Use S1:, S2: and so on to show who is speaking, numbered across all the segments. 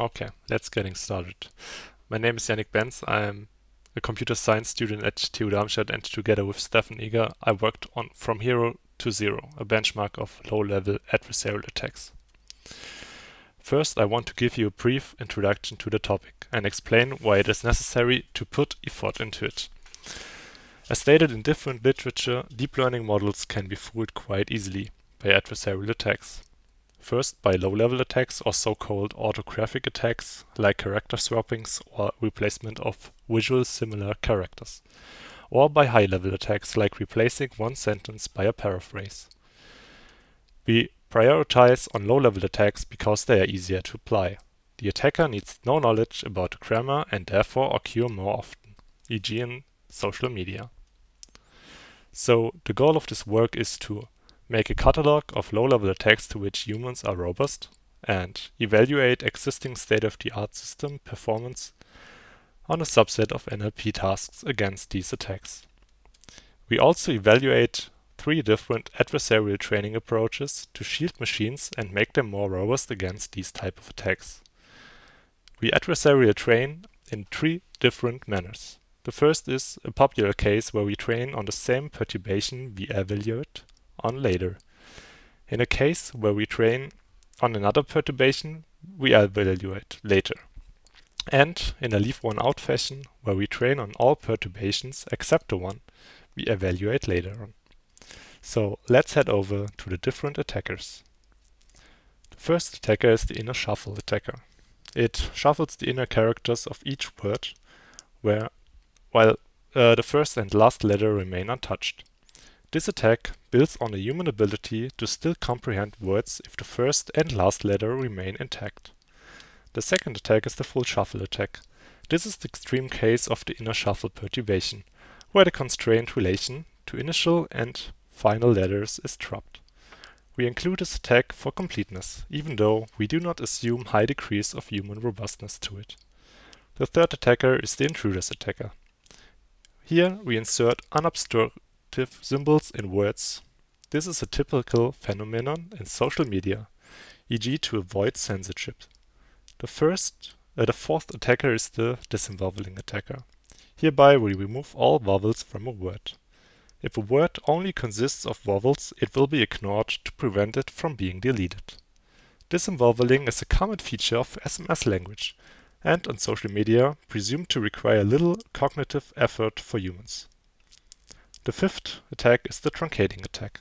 S1: Okay, let's getting started. My name is Yannik Benz. I'm a computer science student at TU Darmstadt and together with Steffen Eger, I worked on From Hero to Zero, a benchmark of low-level adversarial attacks. First, I want to give you a brief introduction to the topic and explain why it is necessary to put effort into it. As stated in different literature, deep learning models can be fooled quite easily by adversarial attacks. First, by low-level attacks or so-called orthographic attacks, like character swappings or replacement of visual similar characters. Or by high-level attacks, like replacing one sentence by a paraphrase. We prioritize on low-level attacks because they are easier to apply. The attacker needs no knowledge about grammar and therefore occur more often, e.g. in social media. So the goal of this work is to make a catalog of low-level attacks to which humans are robust, and evaluate existing state-of-the-art system performance on a subset of NLP tasks against these attacks. We also evaluate three different adversarial training approaches to shield machines and make them more robust against these type of attacks. We adversarial train in three different manners. The first is a popular case where we train on the same perturbation we evaluate on later. In a case where we train on another perturbation, we evaluate later. And in a leave one out fashion, where we train on all perturbations except the one we evaluate later on. So let's head over to the different attackers. The first attacker is the inner shuffle attacker. It shuffles the inner characters of each word, where while uh, the first and last letter remain untouched. This attack builds on the human ability to still comprehend words if the first and last letter remain intact. The second attack is the full shuffle attack. This is the extreme case of the inner shuffle perturbation, where the constraint relation to initial and final letters is dropped. We include this attack for completeness, even though we do not assume high degrees of human robustness to it. The third attacker is the intruders attacker. Here we insert unobstructed symbols in words. This is a typical phenomenon in social media, e.g. to avoid censorship. The first, uh, the fourth attacker is the disemvoweling attacker. Hereby we remove all vowels from a word. If a word only consists of vowels, it will be ignored to prevent it from being deleted. Disemvoweling is a common feature of SMS language, and on social media presumed to require little cognitive effort for humans. The fifth attack is the truncating attack.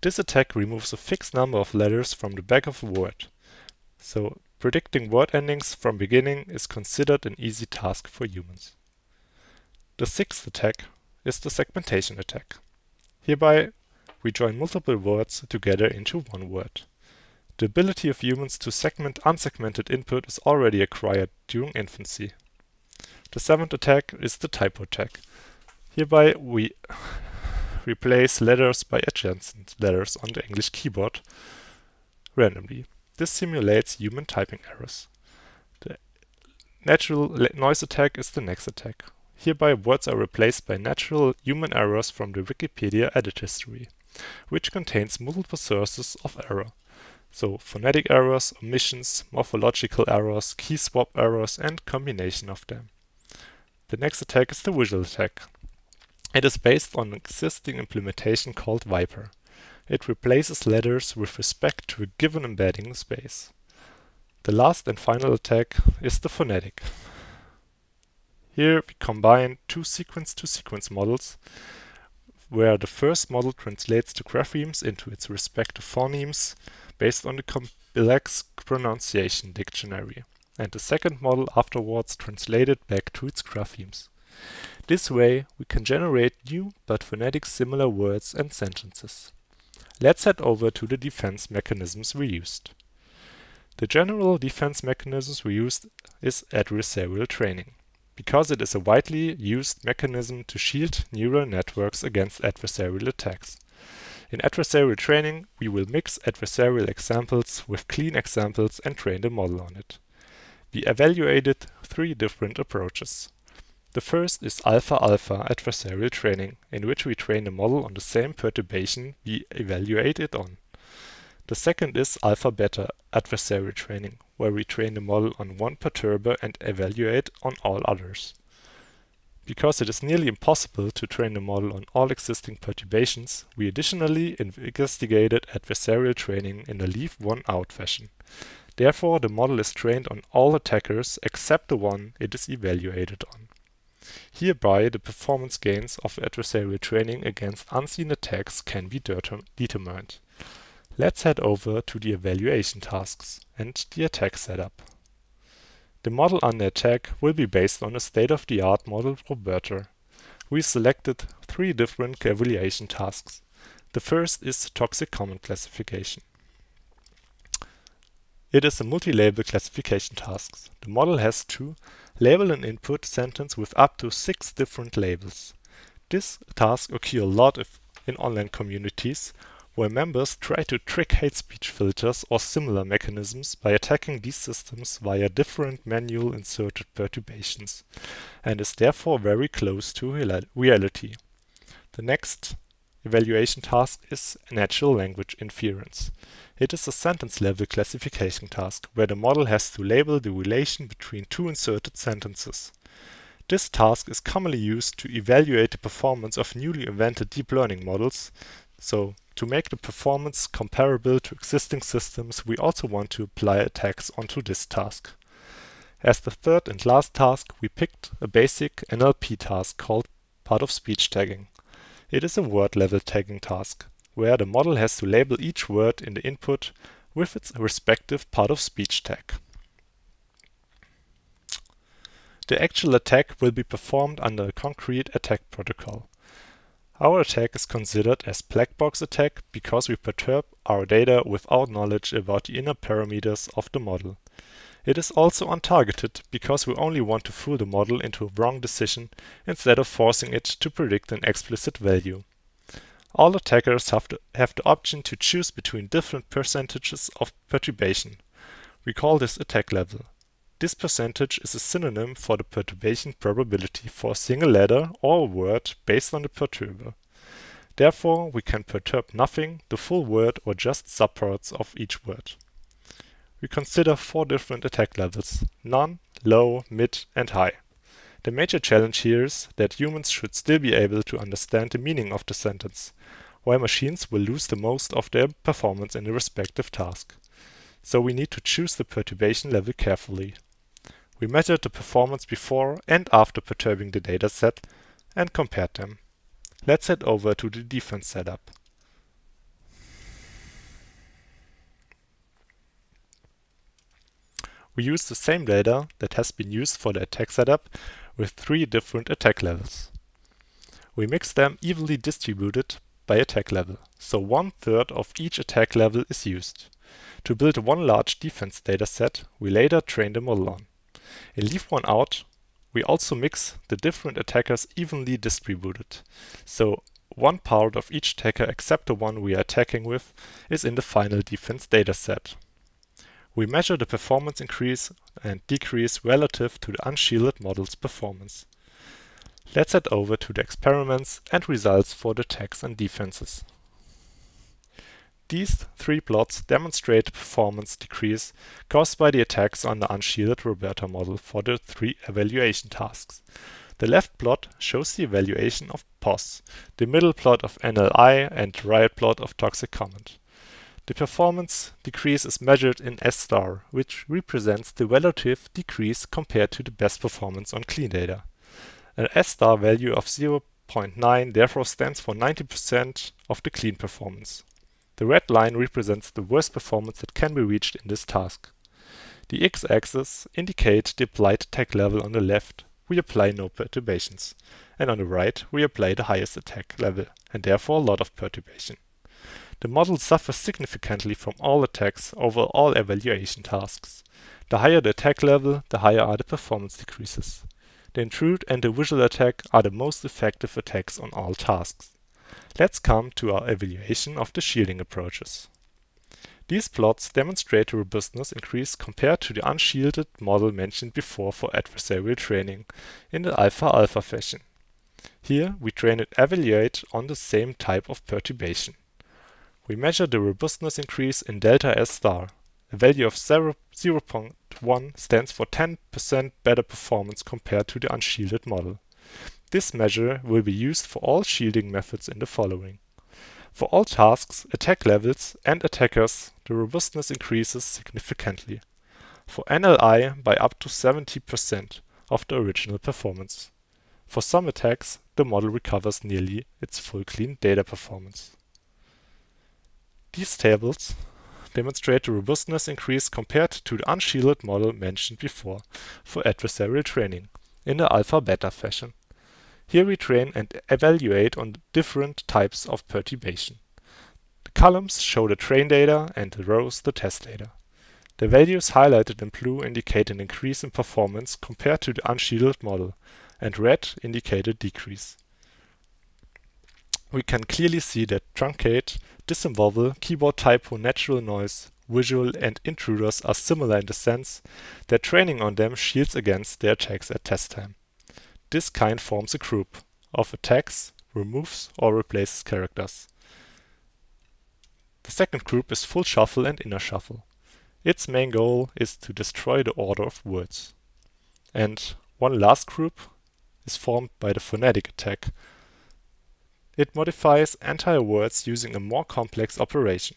S1: This attack removes a fixed number of letters from the back of a word. So predicting word endings from beginning is considered an easy task for humans. The sixth attack is the segmentation attack. Hereby we join multiple words together into one word. The ability of humans to segment unsegmented input is already acquired during infancy. The seventh attack is the typo attack. Hereby we replace letters by adjacent letters on the English keyboard randomly. This simulates human typing errors. The natural noise attack is the next attack. Hereby words are replaced by natural human errors from the Wikipedia edit history, which contains multiple sources of error. So phonetic errors, omissions, morphological errors, key swap errors and combination of them. The next attack is the visual attack. It is based on an existing implementation called Viper. It replaces letters with respect to a given embedding space. The last and final attack is the phonetic. Here we combine two sequence-to-sequence -sequence models, where the first model translates the graphemes into its respective phonemes based on the complex pronunciation dictionary, and the second model afterwards translated back to its graphemes. This way, we can generate new but phonetic similar words and sentences. Let's head over to the defense mechanisms we used. The general defense mechanisms we used is adversarial training, because it is a widely used mechanism to shield neural networks against adversarial attacks. In adversarial training, we will mix adversarial examples with clean examples and train the model on it. We evaluated three different approaches. The first is alpha-alpha adversarial training, in which we train a model on the same perturbation we evaluate it on. The second is alpha-beta adversarial training, where we train the model on one perturber and evaluate on all others. Because it is nearly impossible to train the model on all existing perturbations, we additionally investigated adversarial training in a leave one out fashion. Therefore, the model is trained on all attackers except the one it is evaluated on. Hereby, the performance gains of adversarial training against unseen attacks can be determined. Let's head over to the evaluation tasks and the attack setup. The model under attack will be based on a state-of-the-art model RoBERTa. We selected three different evaluation tasks. The first is toxic comment classification. It is a multi-label classification task. The model has to label an input sentence with up to six different labels. This task occurs a lot in online communities where members try to trick hate speech filters or similar mechanisms by attacking these systems via different manual inserted perturbations, and is therefore very close to reality. The next evaluation task is natural language inference. It is a sentence-level classification task, where the model has to label the relation between two inserted sentences. This task is commonly used to evaluate the performance of newly invented deep learning models, so to make the performance comparable to existing systems, we also want to apply attacks onto this task. As the third and last task, we picked a basic NLP task called part-of-speech tagging. It is a word-level tagging task, where the model has to label each word in the input with its respective part-of-speech tag. The actual attack will be performed under a concrete attack protocol. Our attack is considered as black box attack because we perturb our data without knowledge about the inner parameters of the model. It is also untargeted because we only want to fool the model into a wrong decision instead of forcing it to predict an explicit value. All attackers have, to, have the option to choose between different percentages of perturbation. We call this attack level. This percentage is a synonym for the perturbation probability for a single letter or a word based on the perturber. Therefore, we can perturb nothing, the full word or just subparts of each word. We consider four different attack levels, none, low, mid and high. The major challenge here is that humans should still be able to understand the meaning of the sentence, while machines will lose the most of their performance in the respective task. So we need to choose the perturbation level carefully. We measured the performance before and after perturbing the dataset and compared them. Let's head over to the defense setup. We use the same data that has been used for the attack setup with three different attack levels. We mix them evenly distributed by attack level, so one third of each attack level is used. To build one large defense dataset, we later train the model on. In leave one out, we also mix the different attackers evenly distributed. So one part of each attacker except the one we are attacking with is in the final defense dataset. We measure the performance increase and decrease relative to the unshielded model's performance. Let's head over to the experiments and results for the attacks and defenses. These three plots demonstrate the performance decrease caused by the attacks on the unshielded RoBERTa model for the three evaluation tasks. The left plot shows the evaluation of POS, the middle plot of NLI, and the right plot of toxic comment. The performance decrease is measured in S star, which represents the relative decrease compared to the best performance on clean data. An S star value of 0.9 therefore stands for 90% of the clean performance. The red line represents the worst performance that can be reached in this task. The x-axis indicates the applied attack level on the left, we apply no perturbations, and on the right we apply the highest attack level, and therefore a lot of perturbation. The model suffers significantly from all attacks over all evaluation tasks. The higher the attack level, the higher are the performance decreases. The intrude and the visual attack are the most effective attacks on all tasks. Let's come to our evaluation of the shielding approaches. These plots demonstrate the robustness increase compared to the unshielded model mentioned before for adversarial training in the alpha-alpha fashion. Here we train it evaluate on the same type of perturbation. We measure the robustness increase in delta S star. A value of 0, 0.1 stands for 10% better performance compared to the unshielded model. This measure will be used for all shielding methods in the following. For all tasks, attack levels, and attackers, the robustness increases significantly. For NLI by up to 70% of the original performance. For some attacks, the model recovers nearly its full clean data performance. These tables demonstrate the robustness increase compared to the unshielded model mentioned before for adversarial training in the alpha-beta fashion. Here we train and evaluate on different types of perturbation. The columns show the train data and the rows the test data. The values highlighted in blue indicate an increase in performance compared to the unshielded model, and red indicate a decrease. We can clearly see that truncate, disemvowel, keyboard typo, natural noise, visual, and intruders are similar in the sense that training on them shields against their attacks at test time. This kind forms a group of attacks, removes or replaces characters. The second group is full shuffle and inner shuffle. Its main goal is to destroy the order of words. And one last group is formed by the phonetic attack. It modifies entire words using a more complex operation.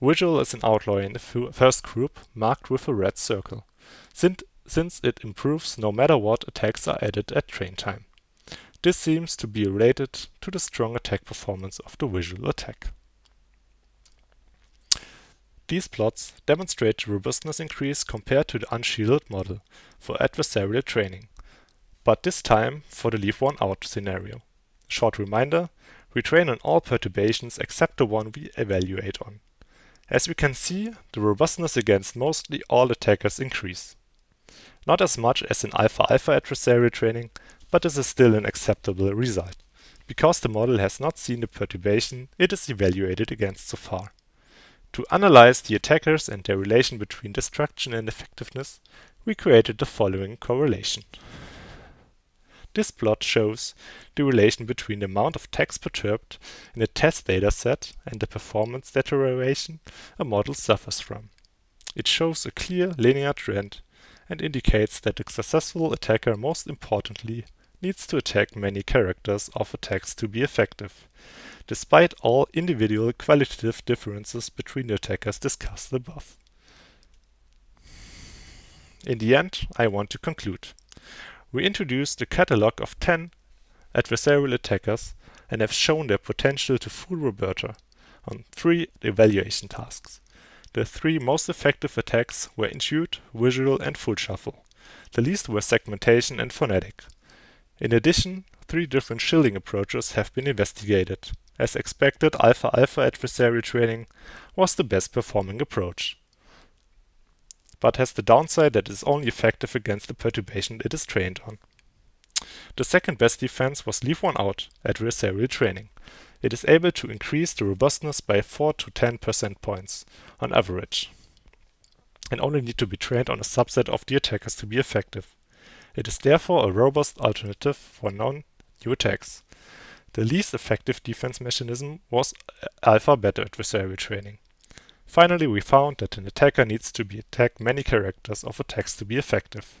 S1: Visual is an outlier in the first group, marked with a red circle. Since it improves no matter what attacks are added at train time. This seems to be related to the strong attack performance of the visual attack. These plots demonstrate the robustness increase compared to the unshielded model for adversarial training, but this time for the leave one out scenario. Short reminder, we train on all perturbations except the one we evaluate on. As we can see, the robustness against mostly all attackers increase. Not as much as in alpha-alpha adversarial training, but this is still an acceptable result. Because the model has not seen the perturbation it is evaluated against so far. To analyze the attackers and their relation between destruction and effectiveness, we created the following correlation. This plot shows the relation between the amount of text perturbed in a test dataset and the performance deterioration a model suffers from. It shows a clear linear trend and indicates that the successful attacker most importantly needs to attack many characters of a text to be effective, despite all individual qualitative differences between the attackers discussed above. In the end, I want to conclude. We introduced a catalog of 10 adversarial attackers and have shown their potential to fool RoBERTa on three evaluation tasks. The three most effective attacks were Intrude, Visual, and Full Shuffle. The least were Segmentation and Phonetic. In addition, three different shielding approaches have been investigated. As expected, alpha-alpha adversarial training was the best performing approach, but has the downside that it is only effective against the perturbation it is trained on. The second best defense was leave one out adversarial training. It is able to increase the robustness by 4 to 10 percent points on average, and only need to be trained on a subset of the attackers to be effective. It is therefore a robust alternative for non-new attacks. The least effective defense mechanism was uh, alpha-beta adversarial training. Finally, we found that an attacker needs to be attack many characters of attacks to be effective.